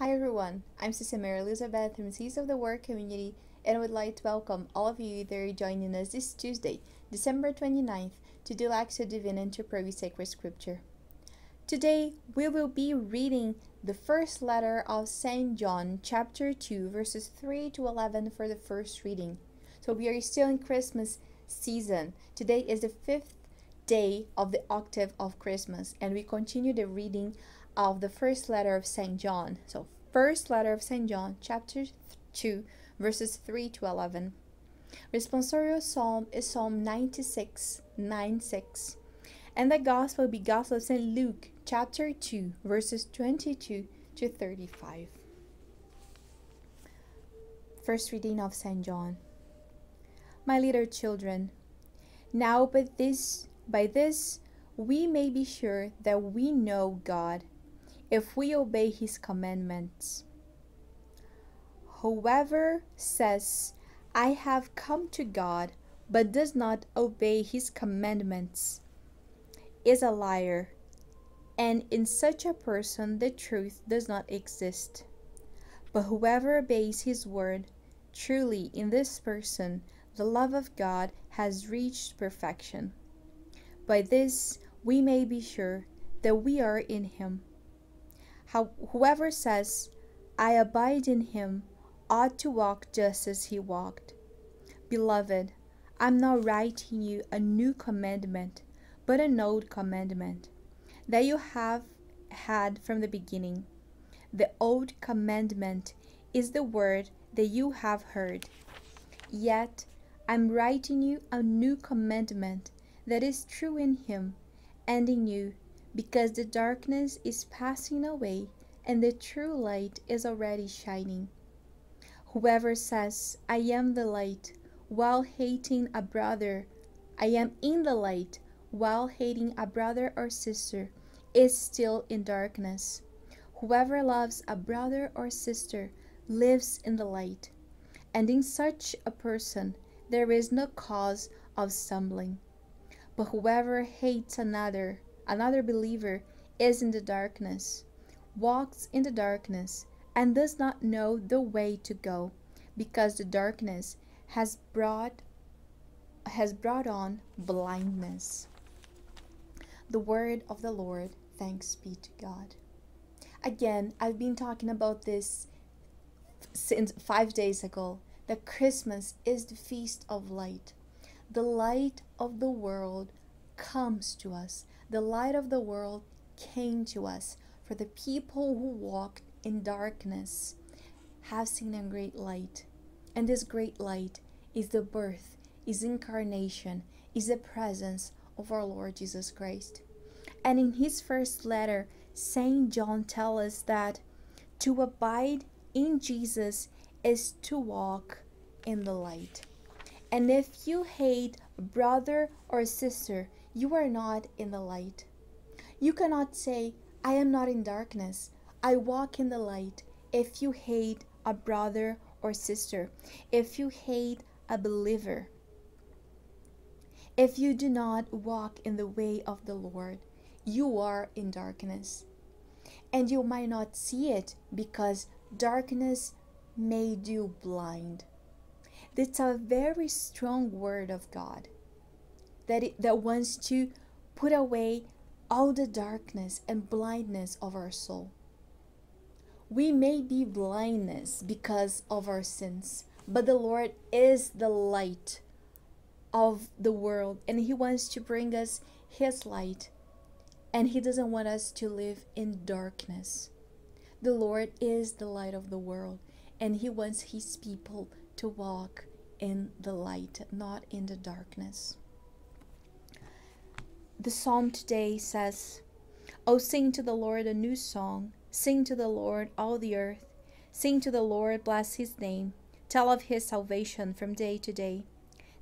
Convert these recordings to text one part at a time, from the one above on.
Hi everyone, I'm Sister Mary Elizabeth from Seeds of the Word community and I would like to welcome all of you that are joining us this Tuesday, December 29th, to do Lectio Divina to Pray Sacred Scripture. Today we will be reading the first letter of St. John, chapter 2, verses 3 to 11 for the first reading. So we are still in Christmas season. Today is the fifth day of the octave of Christmas, and we continue the reading of the first letter of St. John. So, first letter of St. John, chapter 2, verses 3 to 11. Responsorial psalm is Psalm 96, 9 6. And the gospel be Gospel of St. Luke, chapter 2, verses 22 to 35. First reading of St. John. My little children, now but this by this we may be sure that we know God if we obey his commandments. Whoever says, I have come to God, but does not obey his commandments, is a liar, and in such a person the truth does not exist. But whoever obeys his word, truly in this person the love of God has reached perfection. By this we may be sure that we are in him. How, whoever says, I abide in him, ought to walk just as he walked. Beloved, I am not writing you a new commandment, but an old commandment, that you have had from the beginning. The old commandment is the word that you have heard. Yet I am writing you a new commandment that is true in him and in you because the darkness is passing away and the true light is already shining. Whoever says, I am the light, while hating a brother, I am in the light, while hating a brother or sister, is still in darkness. Whoever loves a brother or sister lives in the light, and in such a person there is no cause of stumbling. But whoever hates another another believer is in the darkness, walks in the darkness, and does not know the way to go, because the darkness has brought has brought on blindness. The word of the Lord, thanks be to God. Again, I've been talking about this since 5 days ago that Christmas is the feast of light. The light of the world comes to us the light of the world came to us, for the people who walked in darkness have seen a great light. And this great light is the birth, is incarnation, is the presence of our Lord Jesus Christ. And in his first letter, Saint John tells us that to abide in Jesus is to walk in the light. And if you hate a brother or sister, you are not in the light. You cannot say, I am not in darkness. I walk in the light. If you hate a brother or sister, if you hate a believer, if you do not walk in the way of the Lord, you are in darkness. And you might not see it because darkness made you blind. That's a very strong word of God that, it, that wants to put away all the darkness and blindness of our soul. We may be blindness because of our sins, but the Lord is the light of the world and He wants to bring us His light and He doesn't want us to live in darkness. The Lord is the light of the world and He wants His people to walk in the light, not in the darkness. The psalm today says, Oh, sing to the Lord a new song. Sing to the Lord, all the earth. Sing to the Lord, bless his name. Tell of his salvation from day to day.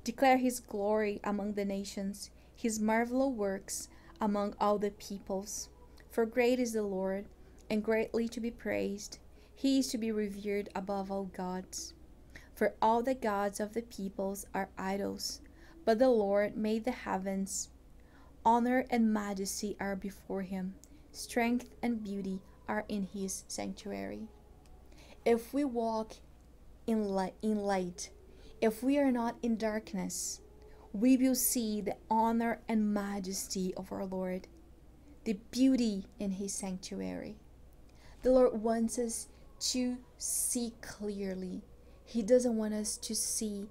Declare his glory among the nations, his marvelous works among all the peoples. For great is the Lord, and greatly to be praised. He is to be revered above all gods. For all the gods of the peoples are idols, but the Lord made the heavens. Honor and majesty are before him, strength and beauty are in his sanctuary. if we walk in light, in light, if we are not in darkness, we will see the honor and majesty of our Lord, the beauty in his sanctuary. The Lord wants us to see clearly. He doesn't want us to see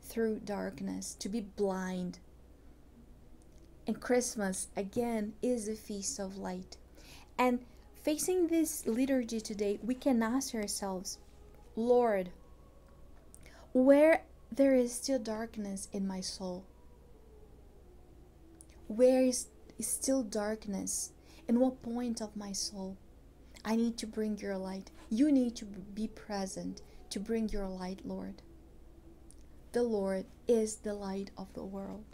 through darkness, to be blind. And Christmas, again, is a feast of light. And facing this liturgy today, we can ask ourselves, Lord, where there is still darkness in my soul? Where is, is still darkness? In what point of my soul? I need to bring your light. You need to be present to bring your light, Lord. The Lord is the light of the world.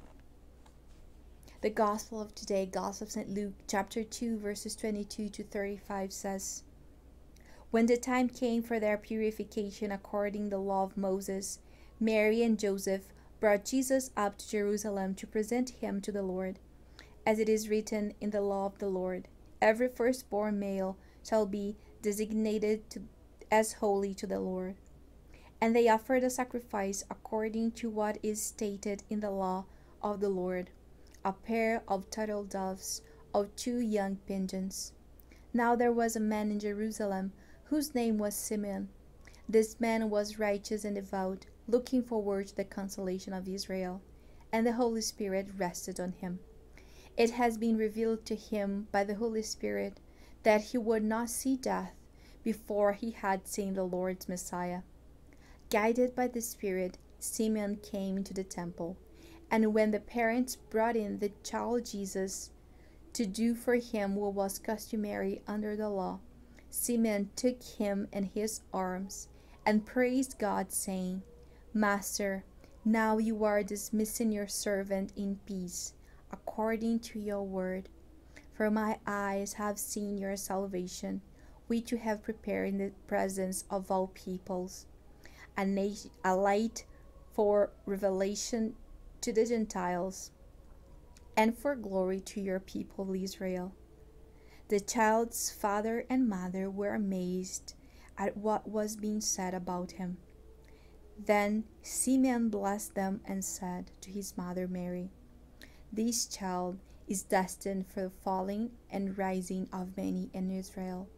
The Gospel of today, Gospel of St. Luke, chapter 2, verses 22 to 35 says, When the time came for their purification according to the law of Moses, Mary and Joseph brought Jesus up to Jerusalem to present him to the Lord. As it is written in the law of the Lord, every firstborn male shall be designated to, as holy to the Lord. And they offered a sacrifice according to what is stated in the law of the Lord a pair of turtle doves, of two young pigeons. Now there was a man in Jerusalem whose name was Simeon. This man was righteous and devout, looking forward to the consolation of Israel, and the Holy Spirit rested on him. It has been revealed to him by the Holy Spirit that he would not see death before he had seen the Lord's Messiah. Guided by the Spirit, Simeon came into the temple. And when the parents brought in the child Jesus to do for him what was customary under the law, Simeon took him in his arms and praised God, saying, Master, now you are dismissing your servant in peace, according to your word. For my eyes have seen your salvation, which you have prepared in the presence of all peoples, a, a light for revelation to the Gentiles, and for glory to your people Israel. The child's father and mother were amazed at what was being said about him. Then Simeon blessed them and said to his mother Mary, This child is destined for the falling and rising of many in Israel,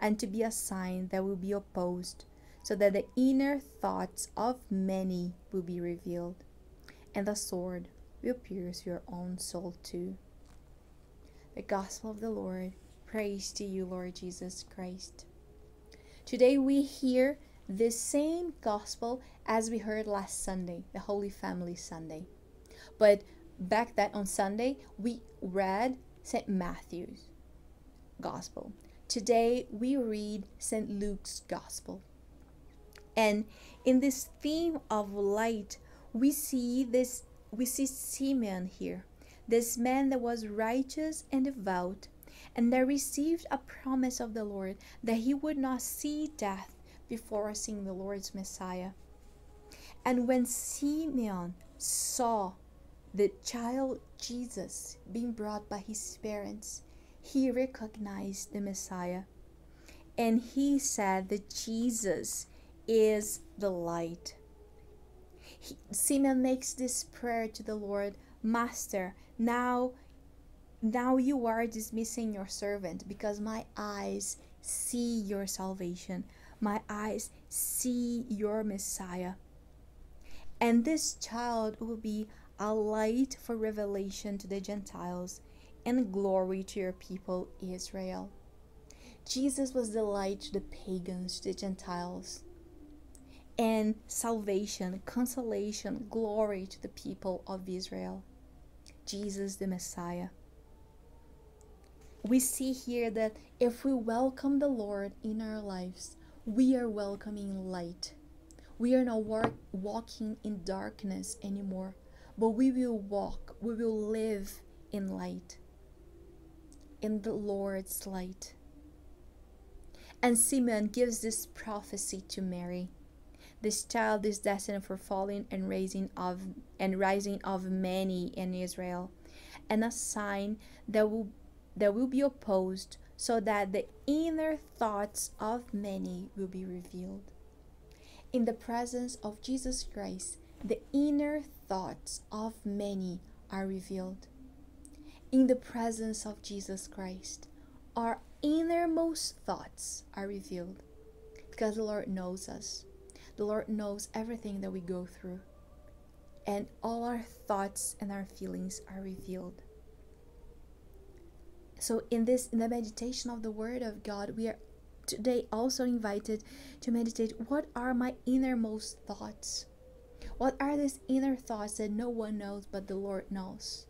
and to be a sign that will be opposed, so that the inner thoughts of many will be revealed and the sword will pierce your own soul too. The Gospel of the Lord. Praise to you, Lord Jesus Christ. Today we hear the same Gospel as we heard last Sunday, the Holy Family Sunday. But back that on Sunday, we read St. Matthew's Gospel. Today we read St. Luke's Gospel. And in this theme of light, we see this we see Simeon here, this man that was righteous and devout, and that received a promise of the Lord that he would not see death before seeing the Lord's Messiah. And when Simeon saw the child Jesus being brought by his parents, he recognized the Messiah. And he said that Jesus is the light Simeon makes this prayer to the Lord, Master, now now you are dismissing your servant because my eyes see your salvation. My eyes see your Messiah. And this child will be a light for revelation to the Gentiles and glory to your people Israel. Jesus was the light to the pagans, the Gentiles and salvation, consolation, glory to the people of Israel. Jesus the Messiah. We see here that if we welcome the Lord in our lives, we are welcoming light. We are not walk, walking in darkness anymore, but we will walk, we will live in light, in the Lord's light. And Simeon gives this prophecy to Mary this child is destined for falling and raising of and rising of many in Israel, and a sign that will that will be opposed, so that the inner thoughts of many will be revealed. In the presence of Jesus Christ, the inner thoughts of many are revealed. In the presence of Jesus Christ, our innermost thoughts are revealed because the Lord knows us. The Lord knows everything that we go through. And all our thoughts and our feelings are revealed. So in this in the meditation of the word of God, we are today also invited to meditate what are my innermost thoughts? What are these inner thoughts that no one knows but the Lord knows?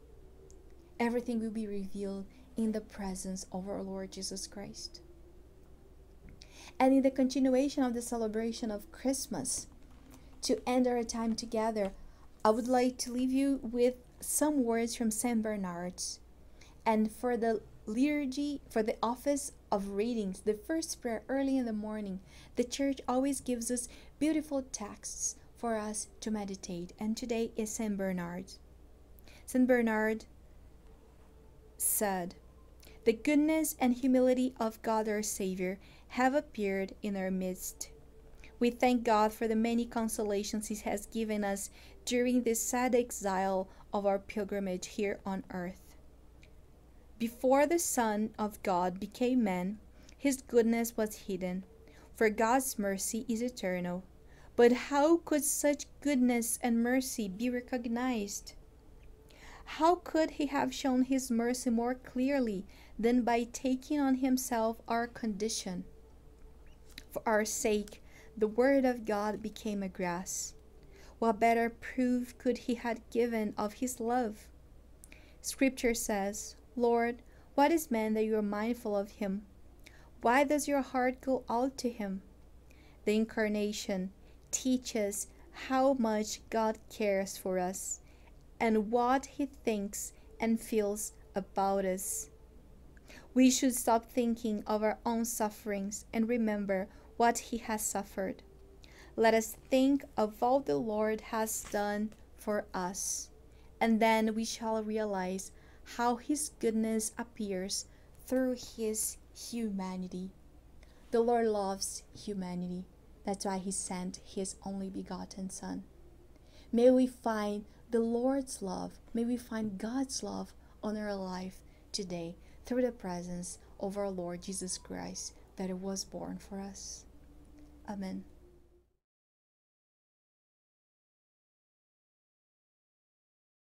Everything will be revealed in the presence of our Lord Jesus Christ. And in the continuation of the celebration of Christmas, to end our time together, I would like to leave you with some words from St. Bernard's. And for the liturgy, for the office of readings, the first prayer early in the morning, the church always gives us beautiful texts for us to meditate. And today is St. Bernard. St. Bernard said, The goodness and humility of God our Savior have appeared in our midst. We thank God for the many consolations He has given us during this sad exile of our pilgrimage here on earth. Before the Son of God became man, his goodness was hidden, for God's mercy is eternal. But how could such goodness and mercy be recognized? How could he have shown his mercy more clearly than by taking on himself our condition? For our sake, the Word of God became a grass. What better proof could he have given of his love? Scripture says, Lord, what is man that you are mindful of him? Why does your heart go out to him? The Incarnation teaches how much God cares for us and what he thinks and feels about us. We should stop thinking of our own sufferings and remember what he has suffered. Let us think of all the Lord has done for us, and then we shall realize how his goodness appears through his humanity. The Lord loves humanity. That's why he sent his only begotten Son. May we find the Lord's love, may we find God's love on our life today through the presence of our Lord Jesus Christ that it was born for us. Amen.